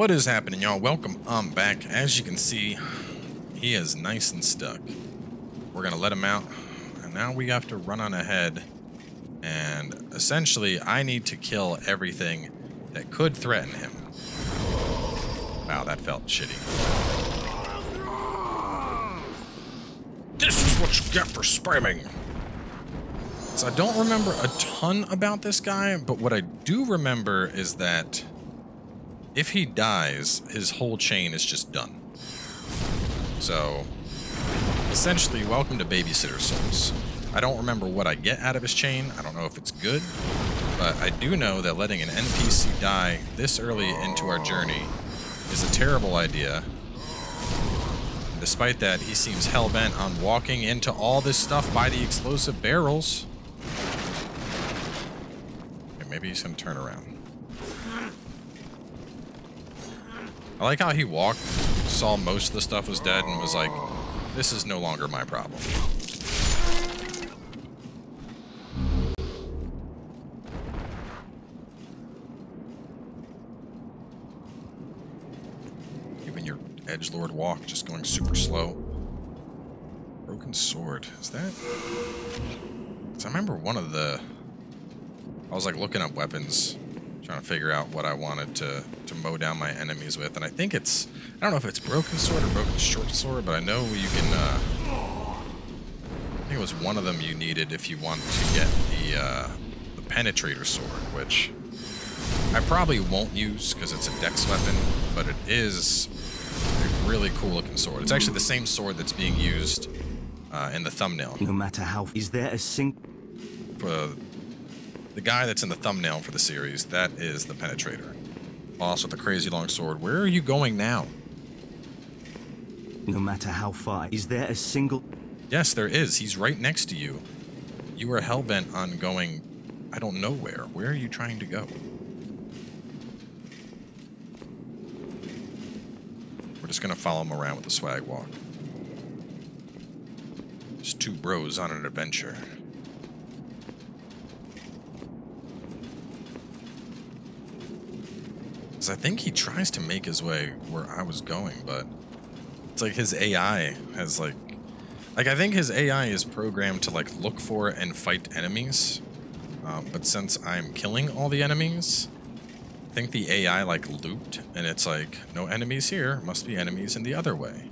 What is happening, y'all? Welcome I'm back. As you can see, he is nice and stuck. We're going to let him out. And now we have to run on ahead. And essentially, I need to kill everything that could threaten him. Wow, that felt shitty. This is what you get for spamming. So I don't remember a ton about this guy, but what I do remember is that if he dies, his whole chain is just done. So, essentially, welcome to Babysitter Souls. I don't remember what I get out of his chain. I don't know if it's good, but I do know that letting an NPC die this early into our journey is a terrible idea. Despite that, he seems hell-bent on walking into all this stuff by the explosive barrels. Okay, maybe he's gonna turn around. I like how he walked, saw most of the stuff was dead, and was like, this is no longer my problem. Even your edge lord walk, just going super slow. Broken sword, is that? Cause I remember one of the. I was like looking up weapons, trying to figure out what I wanted to to mow down my enemies with, and I think it's. I don't know if it's broken sword or broken short sword, but I know you can. Uh, I think it was one of them you needed if you wanted to get the uh, the penetrator sword, which I probably won't use because it's a dex weapon, but it is a really cool looking sword. It's actually the same sword that's being used uh, in the thumbnail. No matter how, is there a sing? For the guy that's in the thumbnail for the series, that is the penetrator. Boss with the crazy long sword. Where are you going now? No matter how far, is there a single? Yes, there is. He's right next to you. You are hell-bent on going, I don't know where. Where are you trying to go? We're just gonna follow him around with the swag walk. Just two bros on an adventure. I think he tries to make his way where I was going, but it's like his AI has like like I think his AI is programmed to like look for and fight enemies. Um, but since I'm killing all the enemies, I think the AI like looped and it's like no enemies here, must be enemies in the other way.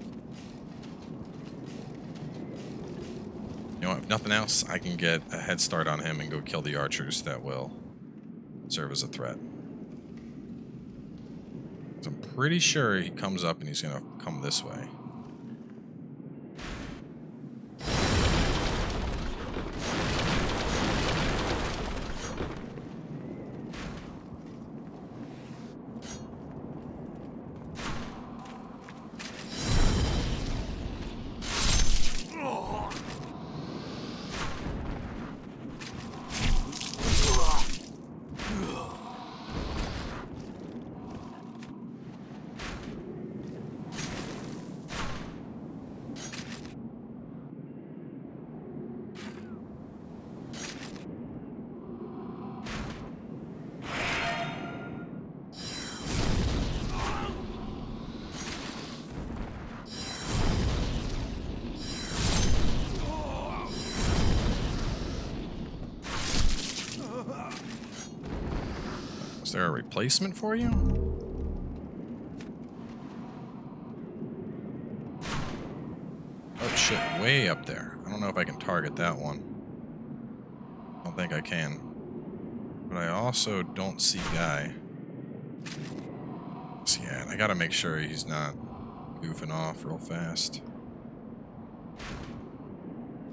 You know, if nothing else, I can get a head start on him and go kill the archers that will serve as a threat. Pretty sure he comes up and he's gonna come this way. There a replacement for you? Oh shit, way up there. I don't know if I can target that one. I don't think I can. But I also don't see Guy. So yeah, I gotta make sure he's not goofing off real fast.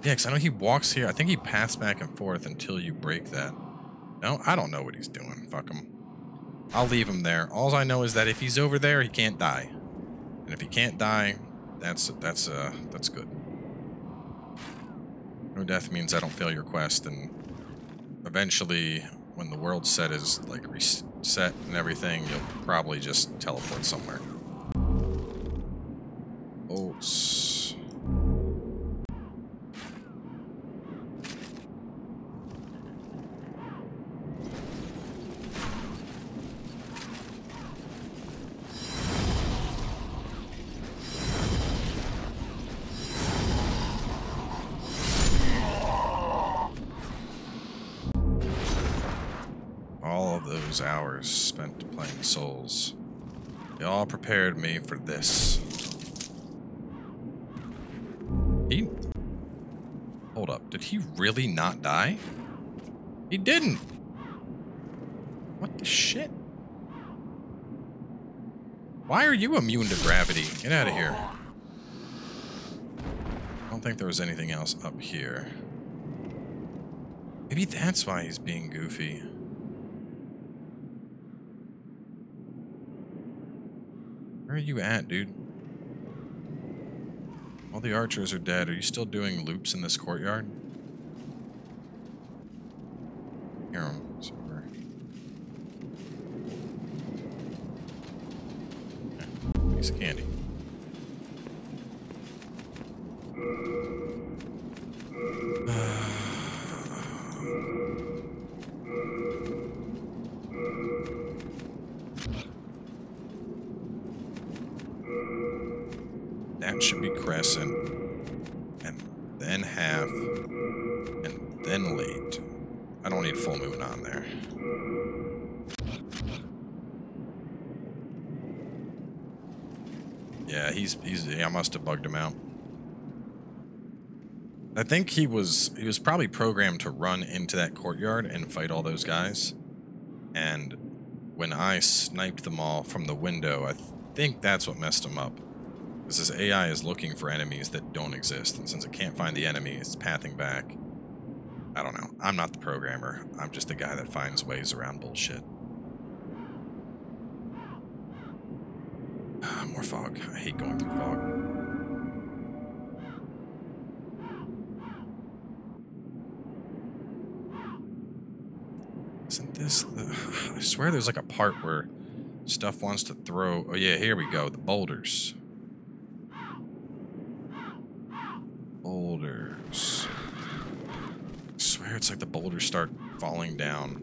Yeah, because I know he walks here. I think he paths back and forth until you break that. No, I don't know what he's doing. Fuck him. I'll leave him there. All I know is that if he's over there, he can't die. And if he can't die, that's that's uh that's good. No death means I don't fail your quest, and eventually, when the world set is like reset and everything, you'll probably just teleport somewhere. Bolts. For this. He... Hold up. Did he really not die? He didn't! What the shit? Why are you immune to gravity? Get out of here. I don't think there was anything else up here. Maybe that's why he's being goofy. Where are you at, dude? All the archers are dead. Are you still doing loops in this courtyard? Think he was he was probably programmed to run into that courtyard and fight all those guys. And when I sniped them all from the window, I th think that's what messed him up. Because this AI is looking for enemies that don't exist, and since it can't find the enemy, it's pathing back. I don't know. I'm not the programmer. I'm just the guy that finds ways around bullshit. Ah, more fog. I hate going through fog. Isn't this the... I swear there's like a part where stuff wants to throw... Oh yeah, here we go. The boulders. Boulders. I swear it's like the boulders start falling down.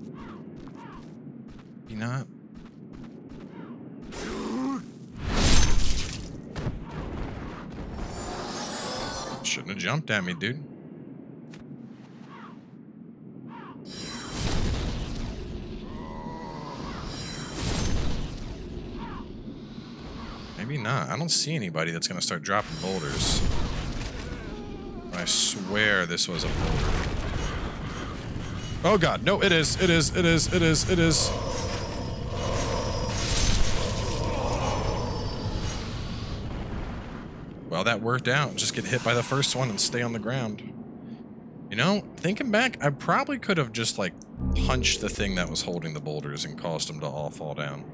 You not. Shouldn't have jumped at me, dude. I don't see anybody that's going to start dropping boulders. I swear this was a boulder. Oh god, no, it is, it is, it is, it is, it is. Well, that worked out. Just get hit by the first one and stay on the ground. You know, thinking back, I probably could have just, like, punched the thing that was holding the boulders and caused them to all fall down.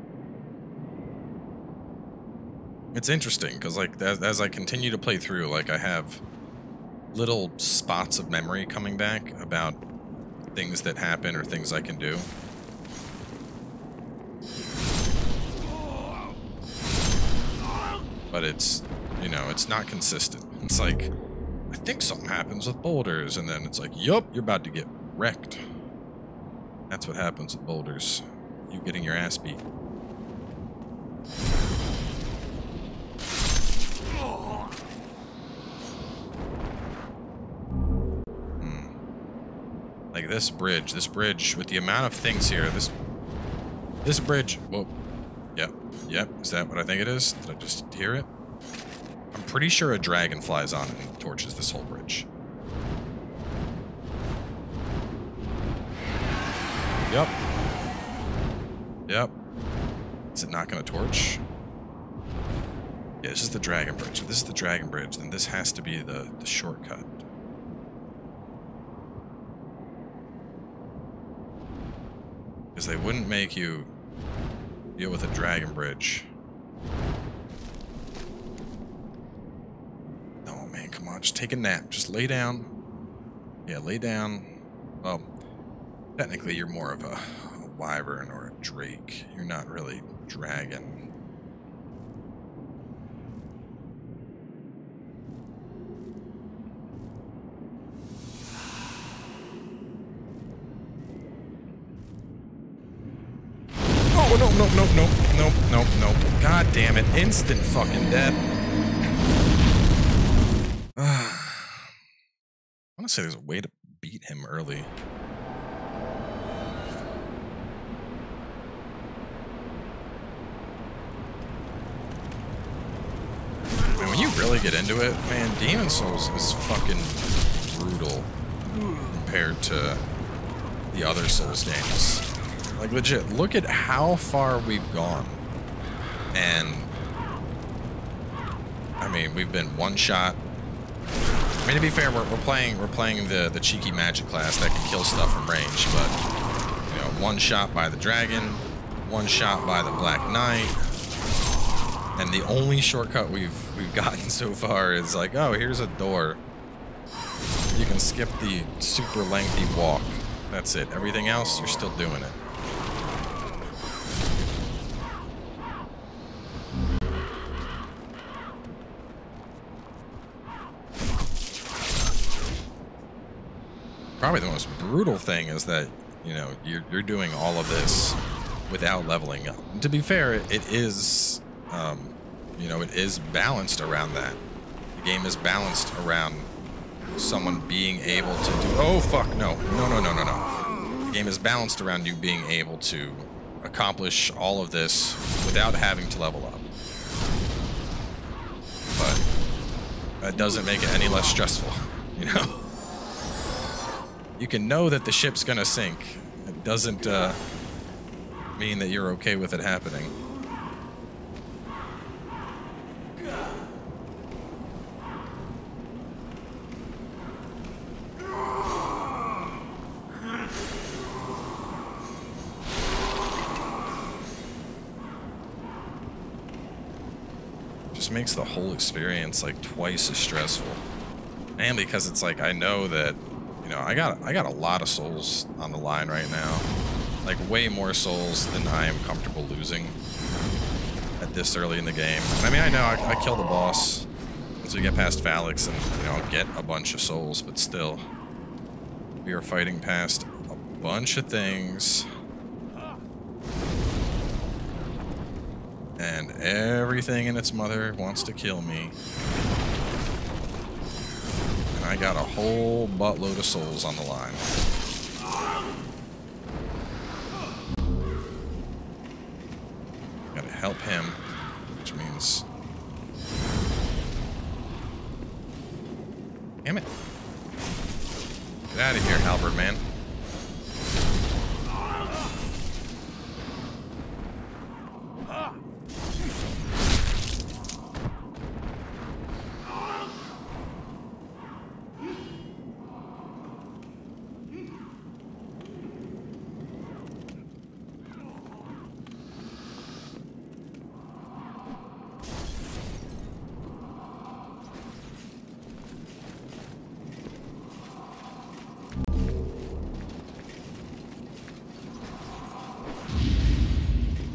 It's interesting, because, like, as, as I continue to play through, like, I have little spots of memory coming back about things that happen or things I can do. But it's, you know, it's not consistent. It's like, I think something happens with boulders, and then it's like, yup, you're about to get wrecked. That's what happens with boulders. You getting your ass beat. This bridge, this bridge with the amount of things here, this this bridge. Whoa. Yep. Yep. Is that what I think it is? Did I just hear it? I'm pretty sure a dragon flies on and torches this whole bridge. Yep. Yep. Is it not going to torch? Yeah, this is the dragon bridge. If this is the dragon bridge, then this has to be the, the shortcut. Because they wouldn't make you deal with a dragon bridge. Oh man, come on, just take a nap. Just lay down. Yeah, lay down. Well, technically you're more of a, a wyvern or a drake. You're not really dragon. damn it. Instant fucking death. I want to say there's a way to beat him early. Man, when you really get into it, man, Demon Souls is fucking brutal compared to the other Souls games. Like, legit, look at how far we've gone. And I mean, we've been one shot. I mean, to be fair, we're, we're playing we're playing the the cheeky magic class that can kill stuff from range, but you know, one shot by the dragon, one shot by the Black Knight, and the only shortcut we've we've gotten so far is like, oh, here's a door. You can skip the super lengthy walk. That's it. Everything else, you're still doing it. Probably the most brutal thing is that, you know, you're, you're doing all of this without leveling up. And to be fair, it is, um, you know, it is balanced around that. The game is balanced around someone being able to do. Oh fuck! No, no, no, no, no, no. The game is balanced around you being able to accomplish all of this without having to level up. But that doesn't make it any less stressful, you know. You can know that the ship's gonna sink. It doesn't uh, mean that you're okay with it happening. Just makes the whole experience like twice as stressful. And because it's like I know that you know, I got I got a lot of souls on the line right now. Like way more souls than I am comfortable losing at this early in the game. I mean, I know I, I kill the boss once we get past Phalanx and, you know, get a bunch of souls, but still. We are fighting past a bunch of things. And everything in its mother wants to kill me. I got a whole buttload of souls on the line. Gotta help him, which means... Damn it. Get out of here, Halberd man.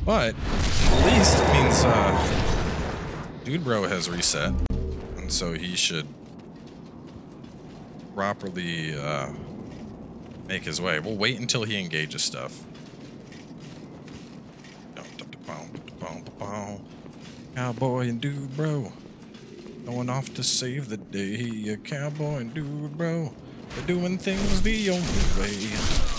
But at least it means uh, Dude Bro has reset, and so he should properly uh, make his way. We'll wait until he engages stuff. Cowboy and Dude Bro going off to save the day. A cowboy and Dude Bro, they're doing things the only way.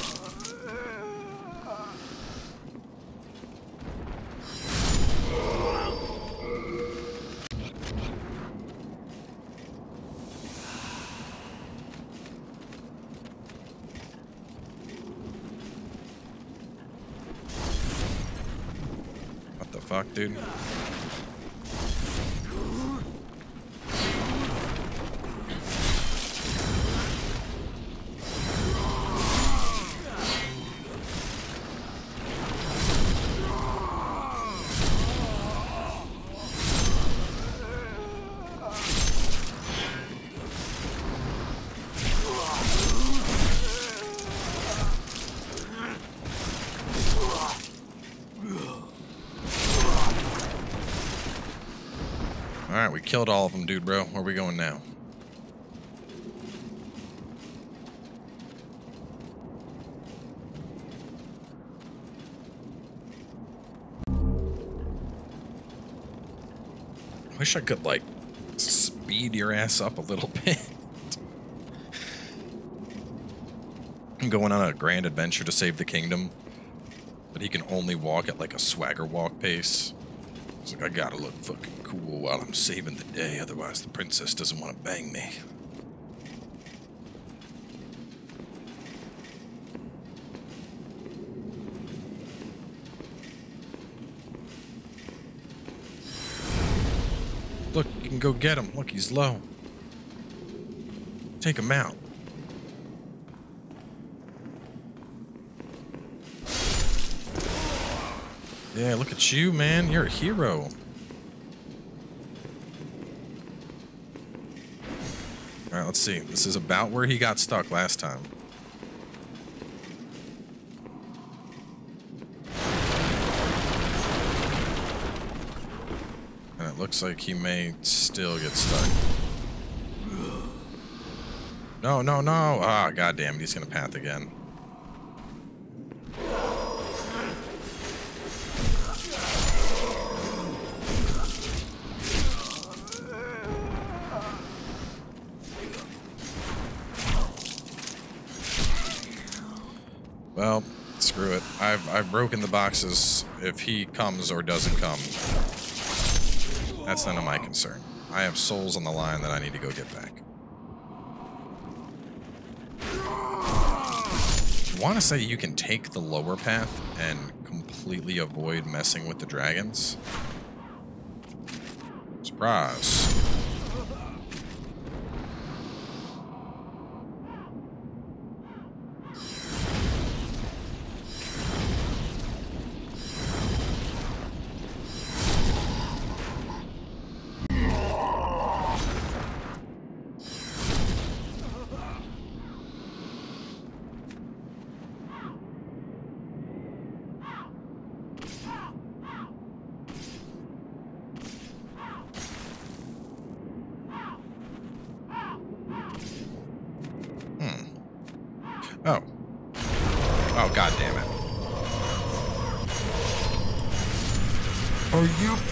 Killed all of them, dude, bro. Where are we going now? Wish I could, like, speed your ass up a little bit. I'm going on a grand adventure to save the kingdom, but he can only walk at, like, a swagger walk pace. It's like, I gotta look fucking cool while I'm saving the day, otherwise the princess doesn't want to bang me. Look, you can go get him. Look, he's low. Take him out. Yeah, look at you, man. You're a hero. Alright, let's see. This is about where he got stuck last time. And it looks like he may still get stuck. No, no, no! Ah, goddamn, he's gonna path again. Well, screw it. I've broken the boxes if he comes or doesn't come. That's none of my concern. I have souls on the line that I need to go get back. I want to say you can take the lower path and completely avoid messing with the dragons. Surprise.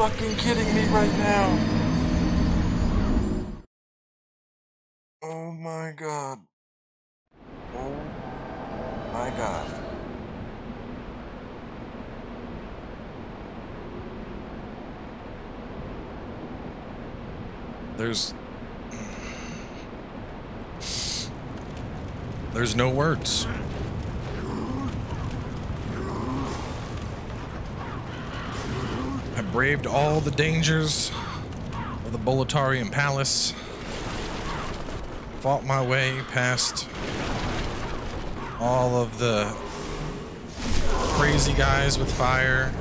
Fucking kidding me right now? Oh my god. Oh my god. There's... There's no words. I braved all the dangers of the Boletarian Palace. Fought my way past all of the crazy guys with fire.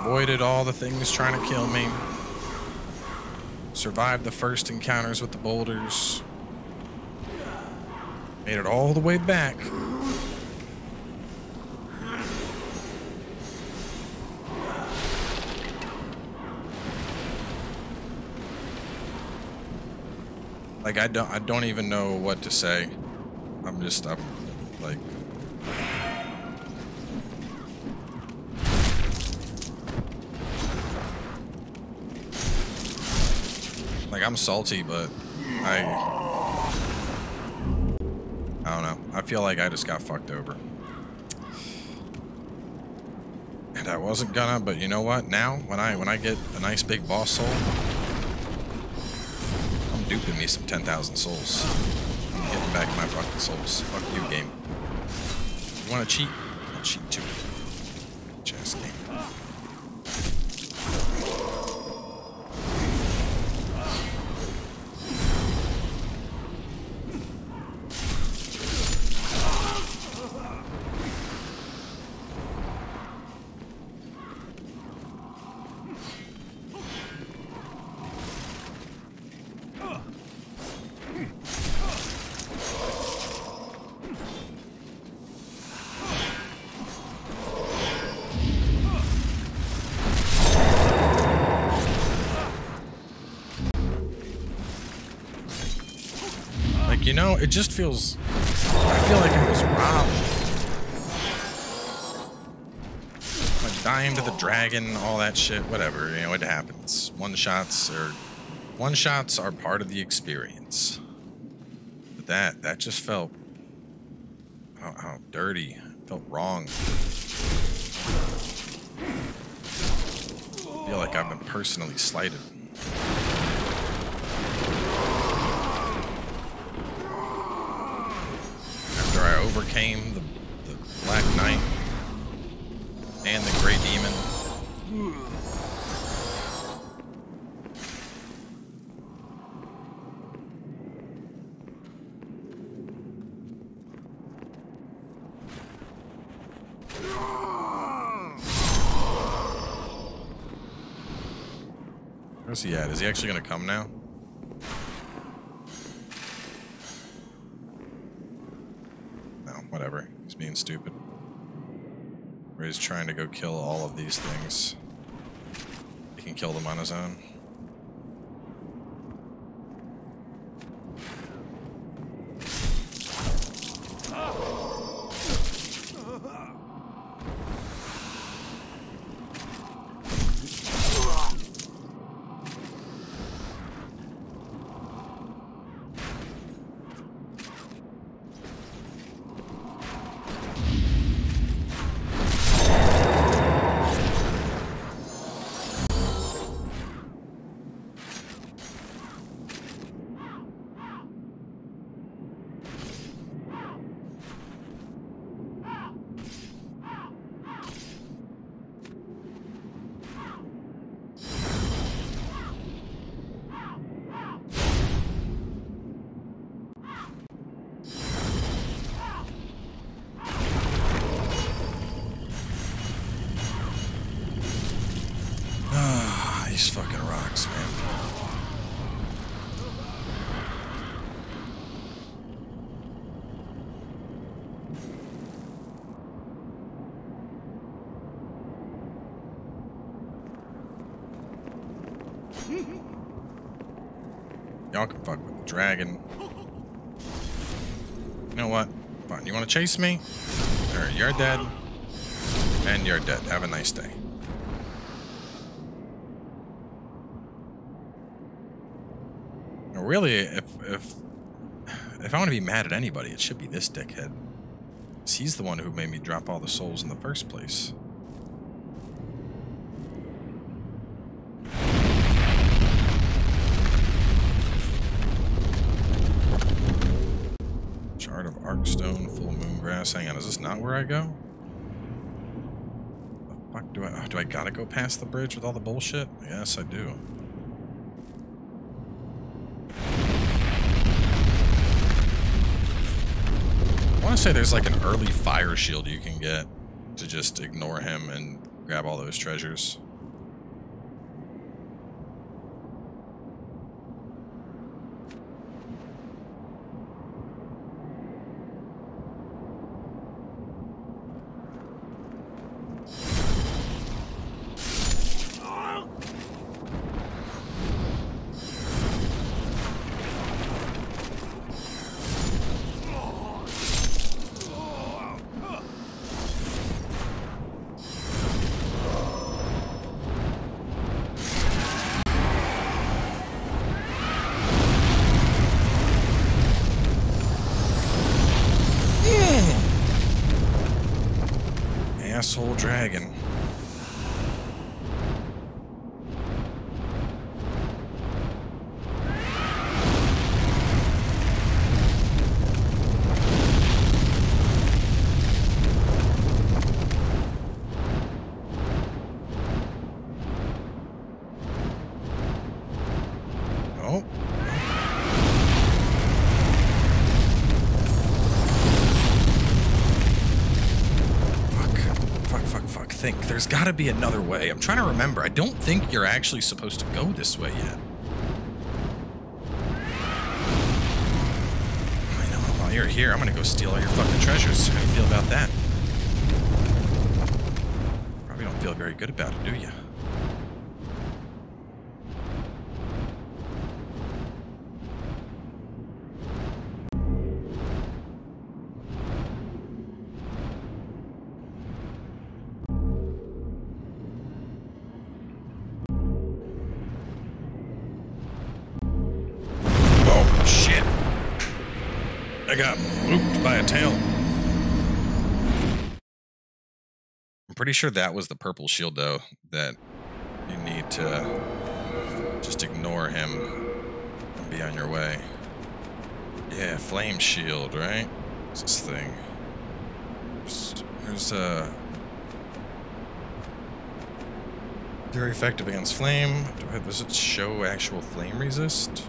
Avoided all the things trying to kill me. Survived the first encounters with the boulders. Made it all the way back. Like I don't I don't even know what to say. I'm just I'm like Like I'm salty, but I I don't know. I feel like I just got fucked over. And I wasn't gonna, but you know what? Now when I when I get a nice big boss soul, I'm me some 10,000 souls. Getting back my fucking souls. Fuck you, game. You wanna cheat? I'll cheat too. It just feels. I feel like I was robbed. Like, dying to the dragon, all that shit, whatever, you know, it happens. One shots are. One shots are part of the experience. But that, that just felt. How, how dirty. Felt wrong. feel like I've been personally slighted. Overcame the, the Black Knight and the Grey Demon. Where's he at? Is he actually gonna come now? No, whatever. He's being stupid. Or he's trying to go kill all of these things. He can kill them on his own. Y'all can fuck with the dragon. You know what? Fine. You want to chase me? Alright, you're dead. And you're dead. Have a nice day. Really, if if if I want to be mad at anybody, it should be this dickhead. he's the one who made me drop all the souls in the first place. I go? Fuck do I? Oh, do I gotta go past the bridge with all the bullshit? Yes, I do. I want to say there's like an early fire shield you can get to just ignore him and grab all those treasures. Asshole dragon. There's gotta be another way. I'm trying to remember. I don't think you're actually supposed to go this way yet. I know. While you're here, I'm gonna go steal all your fucking treasures. How do you feel about that? Probably don't feel very good about it, do you? Pretty sure that was the purple shield, though, that you need to just ignore him and be on your way. Yeah, flame shield, right? What's this thing? There's, a uh, very effective against flame. Does it show actual flame resist?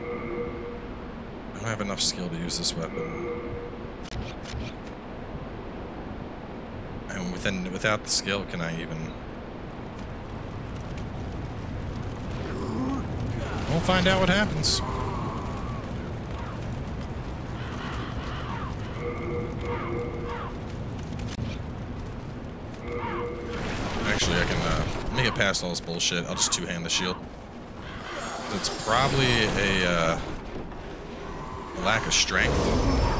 I don't have enough skill to use this weapon. And within without the skill, can I even? We'll find out what happens. Actually, I can uh, me get past all this bullshit. I'll just two-hand the shield. It's probably a uh, lack of strength.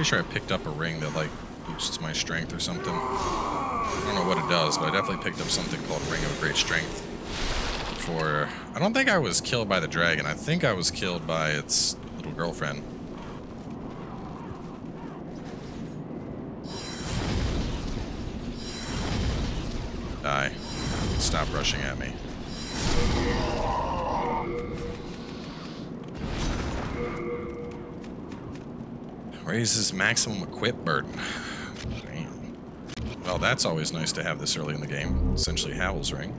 Pretty sure I picked up a ring that, like, boosts my strength or something. I don't know what it does, but I definitely picked up something called Ring of Great Strength. For I don't think I was killed by the dragon. I think I was killed by its little girlfriend. Die. Stop rushing at me. Raises maximum equip burden. Damn. Well, that's always nice to have this early in the game. Essentially Havel's Ring.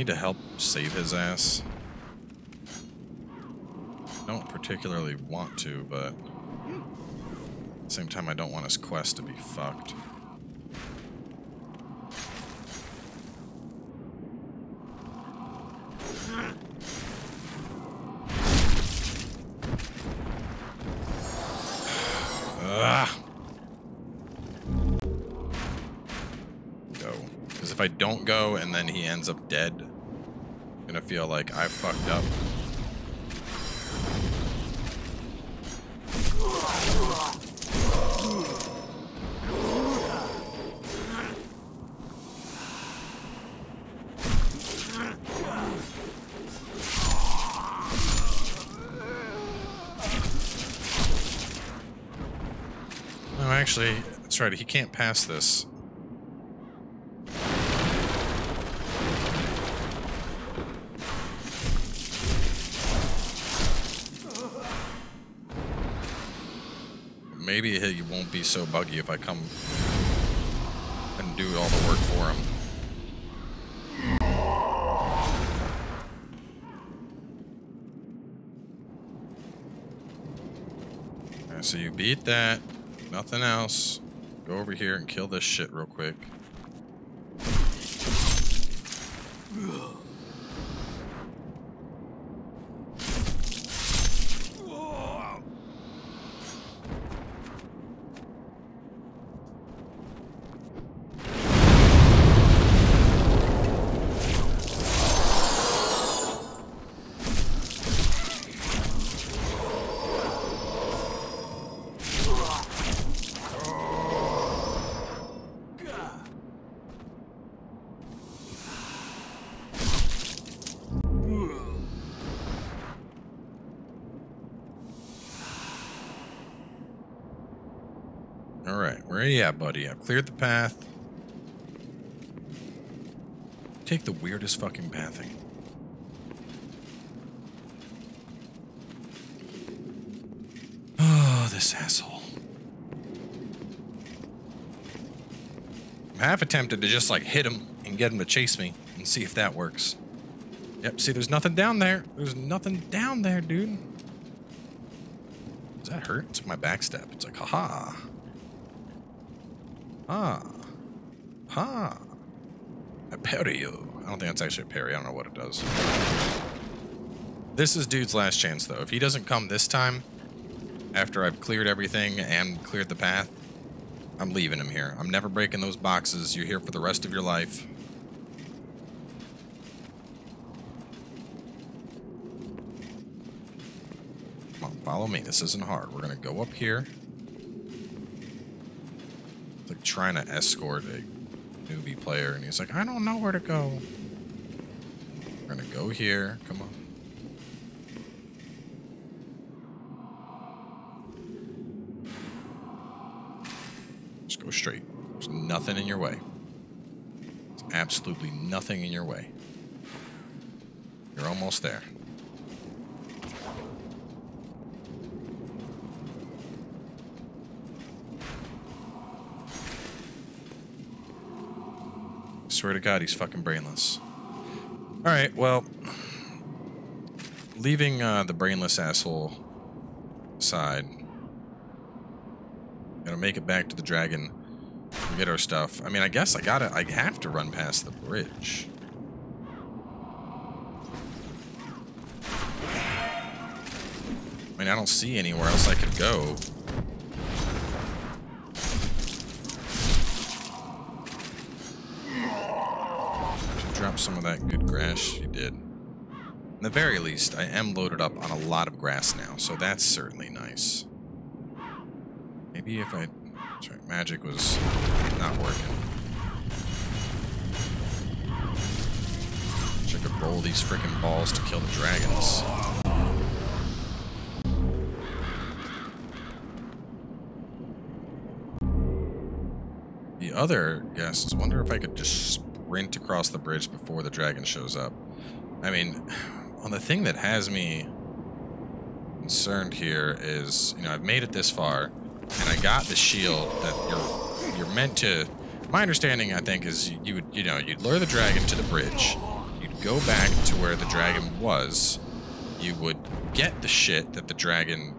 Need to help save his ass. I Don't particularly want to, but at the same time I don't want his quest to be fucked. Go. Because if I don't go and then he ends up dead, feel like I fucked up. No, actually, that's right. He can't pass this. Be so buggy if I come and do all the work for him. So you beat that. Nothing else. Go over here and kill this shit real quick. Where you at, buddy? I've cleared the path. Take the weirdest fucking pathing. Oh, this asshole. I'm half attempted to just like hit him and get him to chase me and see if that works. Yep, see, there's nothing down there. There's nothing down there, dude. Does that hurt? It's my back step. It's like, haha. Ha. Ha. I parry you. I don't think that's actually a parry. I don't know what it does. This is dude's last chance, though. If he doesn't come this time, after I've cleared everything and cleared the path, I'm leaving him here. I'm never breaking those boxes. You're here for the rest of your life. Come on, follow me. This isn't hard. We're going to go up here. Trying to escort a newbie player, and he's like, I don't know where to go. We're to go here. Come on. Just go straight. There's nothing in your way. There's absolutely nothing in your way. You're almost there. Swear to God, he's fucking brainless. All right, well, leaving uh, the brainless asshole aside, Gotta make it back to the dragon. Get our stuff. I mean, I guess I gotta. I have to run past the bridge. I mean, I don't see anywhere else I could go. Drop some of that good grass she did. In the very least, I am loaded up on a lot of grass now, so that's certainly nice. Maybe if I... Sorry, magic was not working. Wish I could roll these freaking balls to kill the dragons. The other guess is wonder if I could just sprint across the bridge before the dragon shows up. I mean, on the thing that has me concerned here is, you know, I've made it this far, and I got the shield that you're you're meant to. My understanding, I think, is you would you know you'd lure the dragon to the bridge, you'd go back to where the dragon was, you would get the shit that the dragon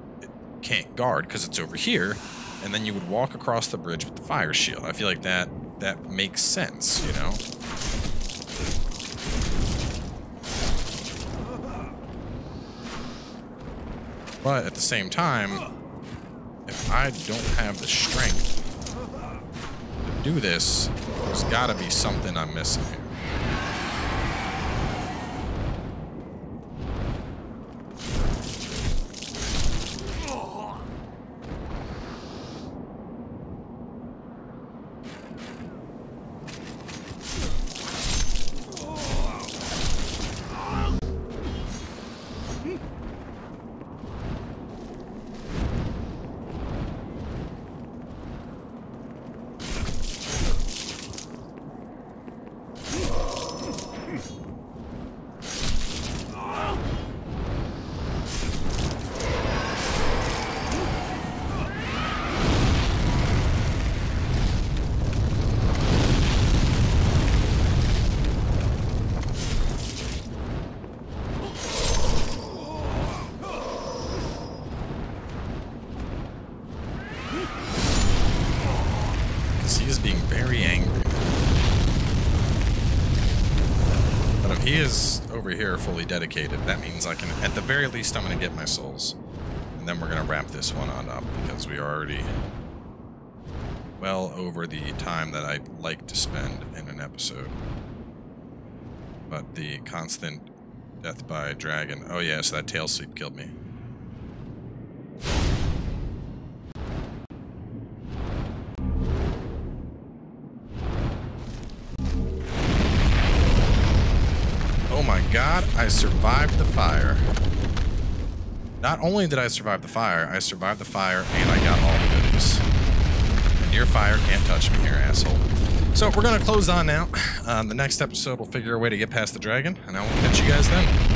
can't guard because it's over here, and then you would walk across the bridge with the fire shield. I feel like that that makes sense, you know. But at the same time, if I don't have the strength to do this, there's gotta be something I'm missing fully dedicated, that means I can, at the very least, I'm going to get my souls. And then we're going to wrap this one on up because we are already well over the time that I'd like to spend in an episode. But the constant death by dragon. Oh, yeah, so that tail sweep killed me. God, I survived the fire. Not only did I survive the fire, I survived the fire and I got all the goodies. And Near fire, can't touch me here, asshole. So we're gonna close on now. Um, the next episode, we'll figure a way to get past the dragon, and I will catch you guys then.